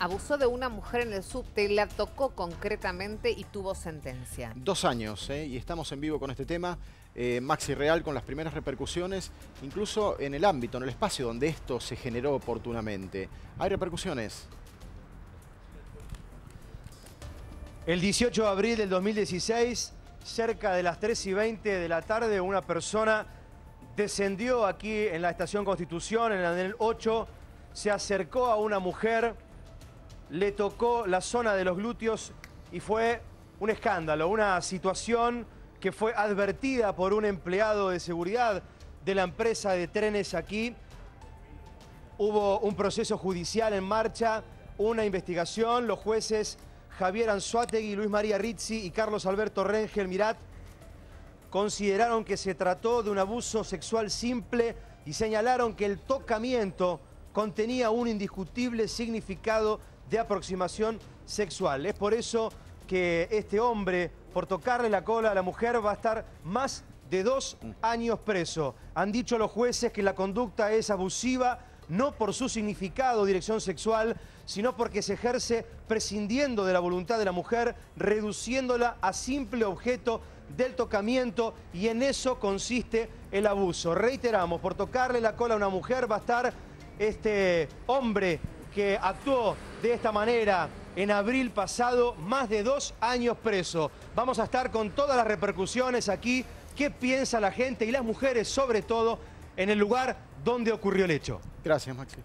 abusó de una mujer en el subte, la tocó concretamente y tuvo sentencia. Dos años, ¿eh? y estamos en vivo con este tema. Eh, Maxi Real con las primeras repercusiones, incluso en el ámbito, en el espacio donde esto se generó oportunamente. ¿Hay repercusiones? El 18 de abril del 2016, cerca de las 3 y 20 de la tarde, una persona descendió aquí en la estación Constitución, en el 8, se acercó a una mujer, le tocó la zona de los glúteos y fue un escándalo, una situación que fue advertida por un empleado de seguridad de la empresa de trenes aquí. Hubo un proceso judicial en marcha, una investigación, los jueces Javier Anzuategui, Luis María Rizzi y Carlos Alberto Rengel Mirat consideraron que se trató de un abuso sexual simple y señalaron que el tocamiento contenía un indiscutible significado de aproximación sexual. Es por eso que este hombre, por tocarle la cola a la mujer, va a estar más de dos años preso. Han dicho los jueces que la conducta es abusiva, no por su significado, dirección sexual, sino porque se ejerce prescindiendo de la voluntad de la mujer, reduciéndola a simple objeto del tocamiento y en eso consiste el abuso. Reiteramos, por tocarle la cola a una mujer va a estar este hombre que actuó de esta manera en abril pasado, más de dos años preso. Vamos a estar con todas las repercusiones aquí, qué piensa la gente y las mujeres sobre todo en el lugar donde ocurrió el hecho. Gracias, Maxi.